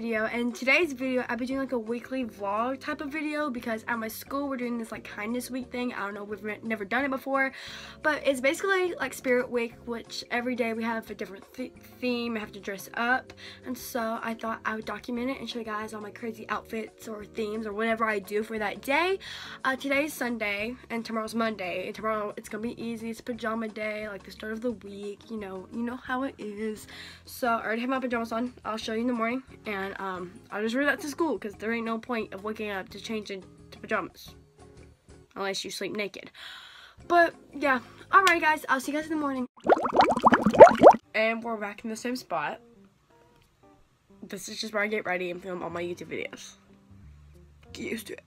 video and today's video I'll be doing like a weekly vlog type of video because at my school we're doing this like kindness week thing. I don't know we've never done it before but it's basically like spirit week which every day we have a different th theme I have to dress up and so I thought I would document it and show you guys all my crazy outfits or themes or whatever I do for that day. Uh, today's Sunday and tomorrow's Monday and tomorrow it's gonna be easy it's pajama day like the start of the week you know you know how it is. So I already have my pajamas on I'll show you in the morning and um, I'll just wear that to school because there ain't no point of waking up to change into pajamas unless you sleep naked. But yeah, alright guys, I'll see you guys in the morning. And we're back in the same spot. This is just where I get ready and film all my YouTube videos. Get used to it.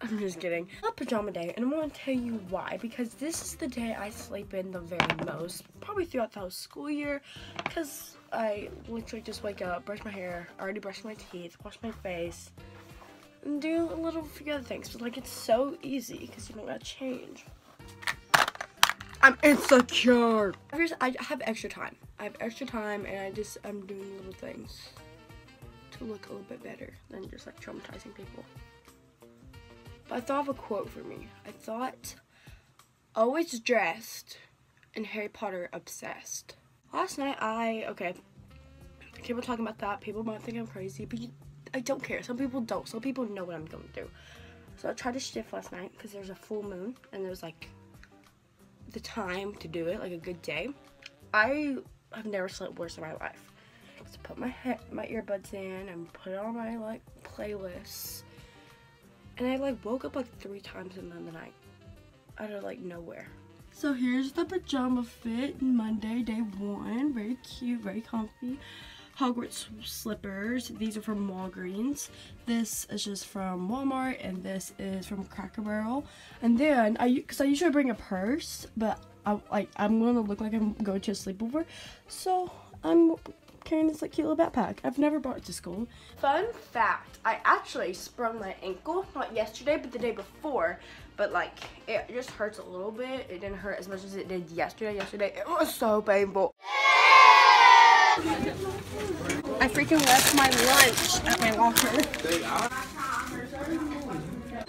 I'm just kidding. It's pajama day, and I'm to tell you why. Because this is the day I sleep in the very most. Probably throughout the whole school year. Because I literally just wake up, brush my hair, already brushed my teeth, wash my face, and do a little few other things. But like it's so easy because you don't gotta change. I'm insecure. I have extra time. I have extra time and I just I'm doing little things to look a little bit better than just like traumatizing people. But I thought of a quote for me. I thought always dressed and Harry Potter obsessed. Last night, I, okay, people talking about that. People might think I'm crazy, but you, I don't care. Some people don't. Some people know what I'm going through. So I tried to shift last night because there's a full moon and there's like the time to do it, like a good day. I have never slept worse in my life. So put my head, my earbuds in and put on my like playlists. And I like woke up like three times in the night out of like nowhere. So here's the pajama fit Monday, day one. Very cute, very comfy. Hogwarts slippers. These are from Walgreens. This is just from Walmart, and this is from Cracker Barrel. And then, I because I usually bring a purse, but I like I'm gonna look like I'm going to a sleepover, so I'm carrying this like cute little backpack. I've never brought it to school. Fun fact, I actually sprung my ankle, not yesterday, but the day before. But like, it just hurts a little bit. It didn't hurt as much as it did yesterday. Yesterday, it was so painful. I freaking left my lunch at my locker.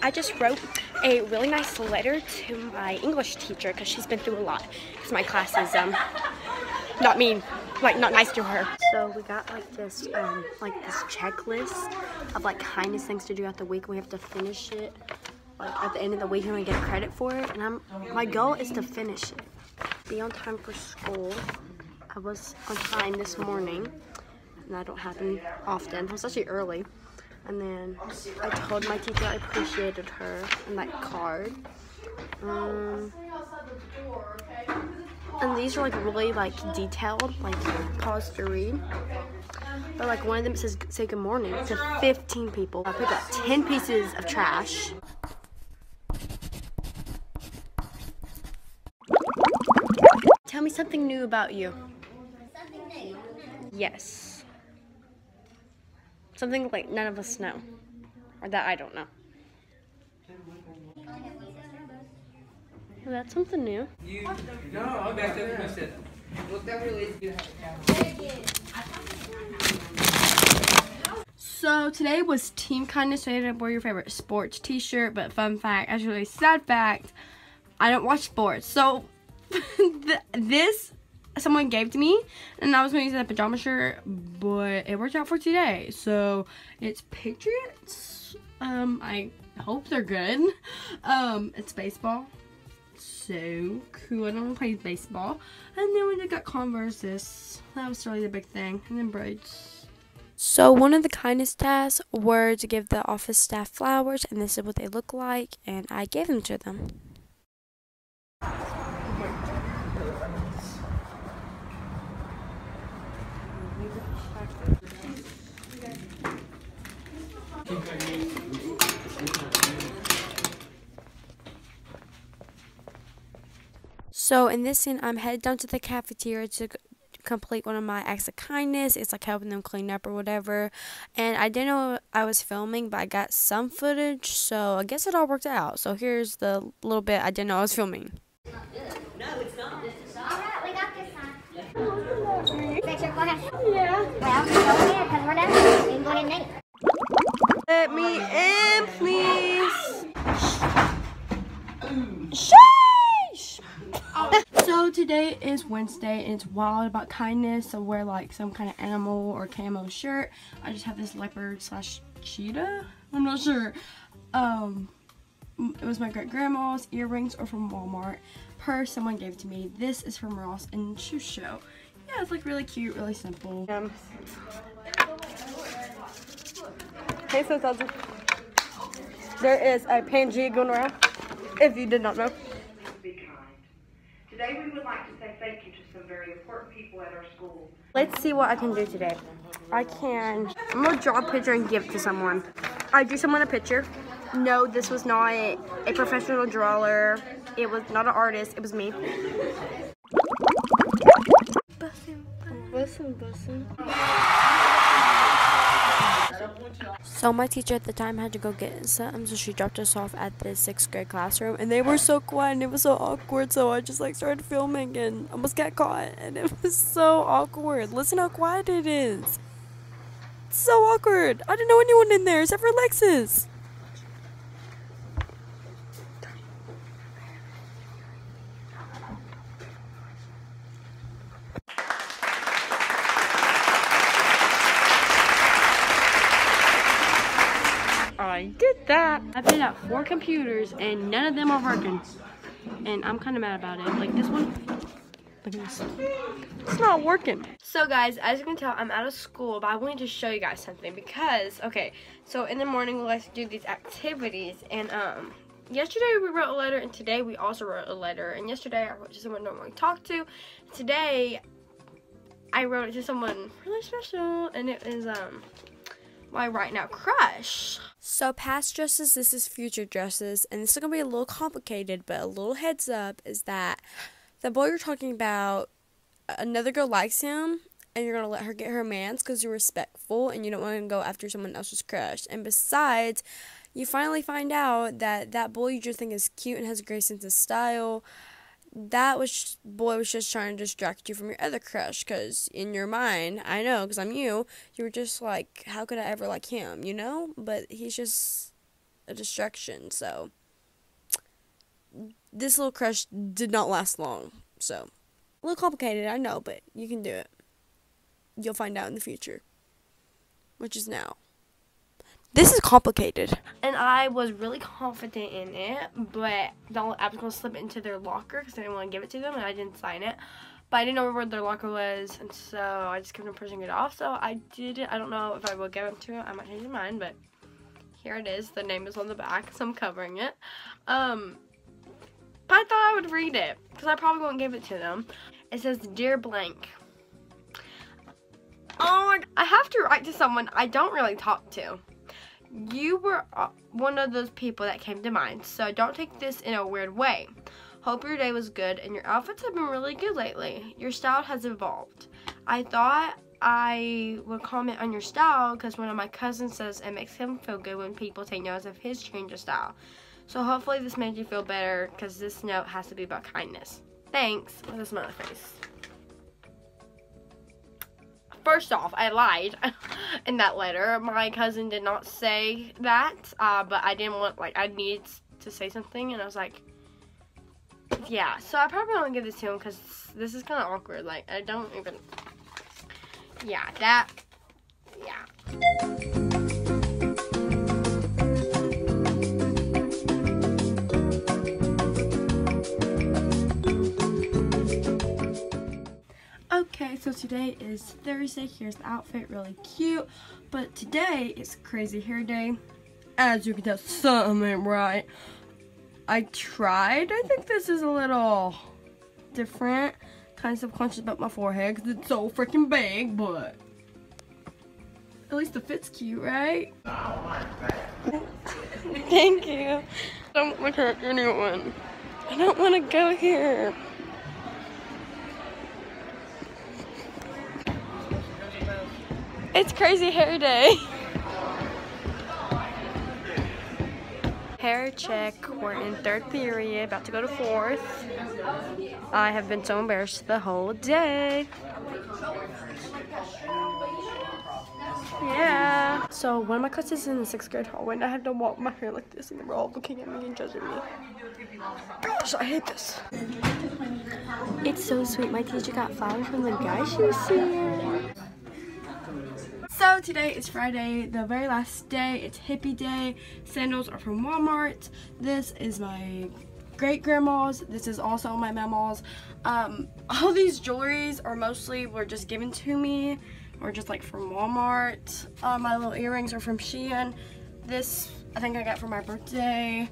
I just wrote a really nice letter to my English teacher because she's been through a lot. Because my class is um not mean, like not nice to her. So we got like this um like this checklist of like kindness things to do at the week. We have to finish it like at the end of the week and we get credit for it. And I'm my goal is to finish it. Be on time for school. I was on time this morning, and that don't happen often. I was actually early. And then I told my teacher I appreciated her and that card. Um, and these are like really like detailed, like pause to read. But like one of them says say good morning to 15 people. I picked up 10 pieces of trash. Tell me something new about you. Something new? Yes. Something like none of us know. Or that I don't know. Well, that's something new. You, no, that's what I said. Well, that really is. So today was Team Kindness Day. I didn't wear your favorite sports t-shirt, but fun fact, actually sad fact, I don't watch sports. So th this someone gave to me and I was going to use that pajama shirt but it worked out for today so it's Patriots um I hope they're good um it's baseball so cool. I don't play baseball. And then we got Converse that was really the big thing. And then braids so one of the kindness tasks were to give the office staff flowers and this is what they look like and I gave them to them So in this scene, I'm headed down to the cafeteria to complete one of my acts of kindness. It's like helping them clean up or whatever. And I didn't know I was filming, but I got some footage, so I guess it all worked out. So here's the little bit I didn't know I was filming. No, it's not. All right, we got this one. picture? Go ahead. Yeah. Well, go ahead, because we're done. You can go ahead and name. Let me in, please. Sheesh! so today is Wednesday and it's wild about kindness. So wear like some kind of animal or camo shirt. I just have this leopard slash cheetah. I'm not sure. Um, it was my great grandma's earrings or from Walmart. Purse someone gave to me. This is from Ross and Shoe Show. Yeah, it's like really cute, really simple. Hey, so there is a Pangea going around. If you did not know. Be kind. Today we would like to say thank you to some very important people at our school. Let's see what I can do today. I can, I'm gonna draw a picture and give it to someone. I drew someone a picture. No, this was not a professional drawer. It was not an artist, it was me. Bussin, Bussin', bussin'. So my teacher at the time had to go get something, so she dropped us off at the sixth grade classroom, and they were so quiet and it was so awkward. So I just like started filming and almost got caught, and it was so awkward. Listen how quiet it is. It's so awkward. I didn't know anyone in there except for Alexis. I did that. I've been at four computers and none of them are working. And I'm kind of mad about it. Like this one, look at this. It's not working. So guys, as you can tell, I'm out of school, but I wanted to show you guys something because, okay, so in the morning we like to do these activities and um, yesterday we wrote a letter and today we also wrote a letter and yesterday I wrote to someone I normally talk to. Today I wrote it to someone really special and it is um my right now crush. So past dresses, this is future dresses, and this is gonna be a little complicated, but a little heads up is that the boy you're talking about, another girl likes him, and you're gonna let her get her man's because you're respectful and you don't want to go after someone else's crush. And besides, you finally find out that that boy you just think is cute and has a great sense of style that was boy was just trying to distract you from your other crush because in your mind i know because i'm you you were just like how could i ever like him you know? But he's just a distraction so. This little crush did not last long so. A little complicated i know but you can do it. You'll find out in the future which is now this is complicated. And I was really confident in it, but the, I was going to slip it into their locker because I didn't want to give it to them and I didn't sign it. But I didn't know where their locker was, and so I just kept on pushing it off. So I did it. I don't know if I will give it to it. I might change my mind, but here it is. The name is on the back, so I'm covering it. Um, but I thought I would read it because I probably won't give it to them. It says, Dear Blank. Oh, I have to write to someone I don't really talk to you were uh, one of those people that came to mind, so don't take this in a weird way. Hope your day was good and your outfits have been really good lately. Your style has evolved. I thought I would comment on your style because one of my cousins says it makes him feel good when people take notice of his change of style. So hopefully this made you feel better because this note has to be about kindness. Thanks with a smiley face first off, I lied in that letter. My cousin did not say that, uh, but I didn't want, like, I needed to say something, and I was like, yeah. So I probably won't give this to him because this is kind of awkward. Like, I don't even, yeah, that, yeah. Today is Thursday. Here's the outfit, really cute. But today is crazy hair day. As you can tell, something right. I tried. I think this is a little different. Kind of subconscious about my forehead because it's so freaking big, but at least the fit's cute, right? Thank you. I don't want to hurt anyone. I don't want to go here. It's crazy hair day. Hair check. We're in third period, about to go to fourth. I have been so embarrassed the whole day. Yeah. So one of my classes is in the sixth grade hallway and I have to walk my hair like this and they were all looking at me and judging me. Gosh, I hate this. It's so sweet. My teacher got flowers from the guy she was seeing. So today is Friday, the very last day. It's hippie day. Sandals are from Walmart. This is my great grandma's. This is also my mama's. Um, all these jewelries are mostly were just given to me or just like from Walmart. Uh, my little earrings are from Shein. This I think I got for my birthday.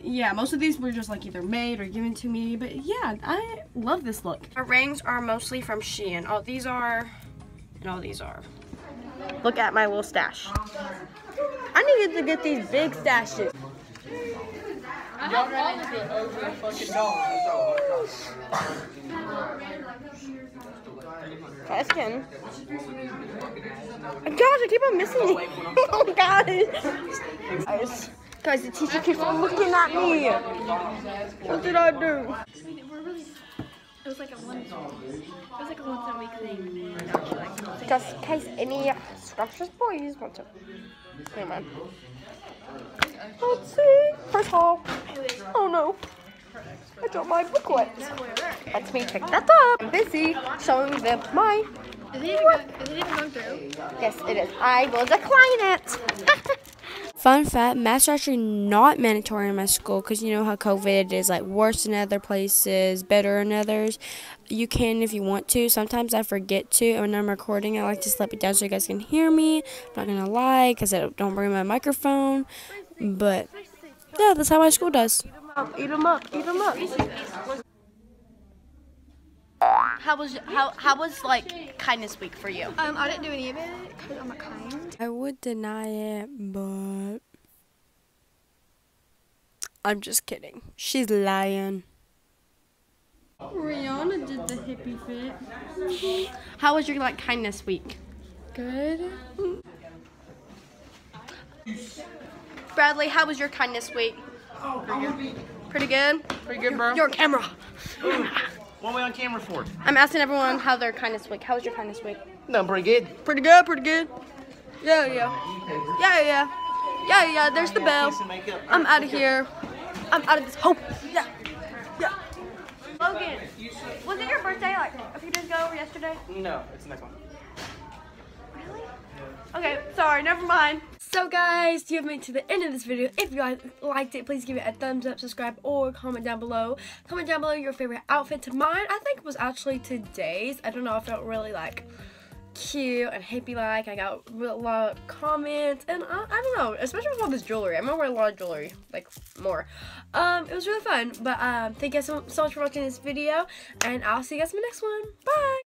Yeah, most of these were just like either made or given to me, but yeah, I love this look. My rings are mostly from Shein. All these are, and all these are. Look at my little stash. I needed to get these big stashes. Dog. Question. Gosh, I keep on missing it. oh gosh. Guys, guys, the teacher keeps on looking at me. What did I do? It was like a one. It was like a once a week thing. Just in case any scrumptious boys want to. Never mind. Let's see. First hall. Oh no. I dropped my booklet. Let me check that up. I'm busy showing them my. Is it even go, is it even going through? Yes, it is. I will decline it. Fun fact, masks are actually not mandatory in my school because you know how COVID is like worse in other places, better in others. You can if you want to. Sometimes I forget to, when I'm recording, I like to slip it down so you guys can hear me. I'm not gonna lie because I don't bring my microphone, but yeah, that's how my school does. Eat them up. Eat them up. How was how how was like kindness week for you? Um, I didn't do any of it because I'm not kind. I would deny it, but I'm just kidding. She's lying. Rihanna did the hippie fit. How was your like kindness week? Good. Bradley, how was your kindness week? Pretty good. Pretty good, bro. Your camera. What are we on camera for? I'm asking everyone how their kindness week. How was your kindness week? Done pretty good. Pretty good. Pretty good. Yeah, yeah. Yeah, yeah. Yeah, yeah. There's the bell. Kiss and makeup. I'm out of here. I'm out of this hole. Yeah. Yeah. Logan, was it your birthday like a few days ago or yesterday? No, it's the next one. Okay, sorry, never mind. So guys, you have made it to the end of this video. If you guys liked it, please give it a thumbs up, subscribe, or comment down below. Comment down below your favorite outfit. To mine, I think it was actually today's. I don't know, I felt really like cute and hippie like. I got a lot of comments and I, I don't know, especially with all this jewelry. I'm gonna wear a lot of jewelry, like more. Um, it was really fun. But um, thank you guys so, so much for watching this video and I'll see you guys in the next one. Bye!